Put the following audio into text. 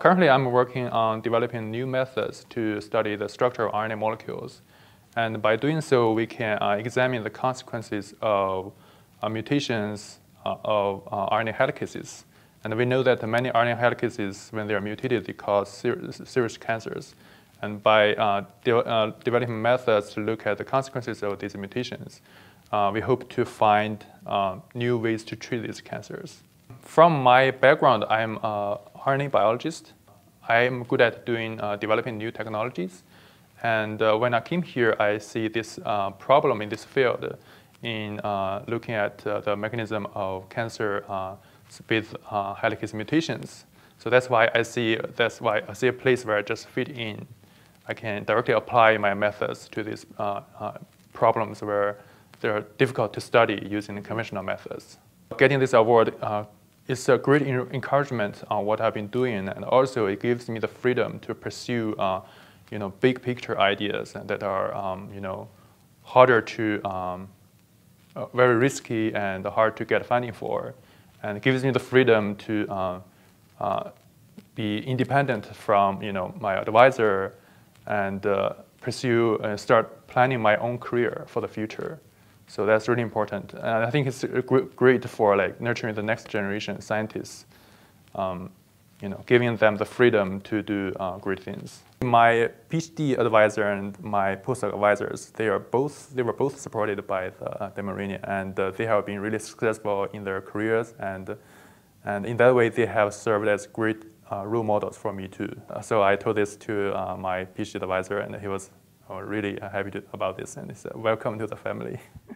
Currently, I'm working on developing new methods to study the structure of RNA molecules. And by doing so, we can uh, examine the consequences of uh, mutations uh, of uh, RNA helicases. And we know that many RNA helicases, when they are mutated, they cause ser serious cancers. And by uh, de uh, developing methods to look at the consequences of these mutations, we hope to find new ways to treat these cancers. From my background, I'm a RNA biologist. I'm good at doing developing new technologies. And uh, when I came here, I see this uh, problem in this field in uh, looking at uh, the mechanism of cancer uh, with uh, helicase mutations. So that's why I see that's why I see a place where I just fit in. I can directly apply my methods to these problems where they're difficult to study using conventional methods. Getting this award is a great encouragement on what I've been doing, and also it gives me the freedom to pursue you know, big picture ideas that are, um, you know, harder to, um, uh, very risky and hard to get funding for. And it gives me the freedom to uh, uh, be independent from, you know, my advisor and uh, pursue and start planning my own career for the future. So that's really important. And I think it's great for like nurturing the next generation scientists. Um, you know, giving them the freedom to do uh, great things. My PhD advisor and my postdoc advisors, they are both they were both supported by the uh, Damon Runyon, and uh, they have been really successful in their careers, and and in that way they have served as great uh, role models for me too. Uh, so I told this to uh, my PhD advisor, and he was really happy to, about this, and he said, "Welcome to the family."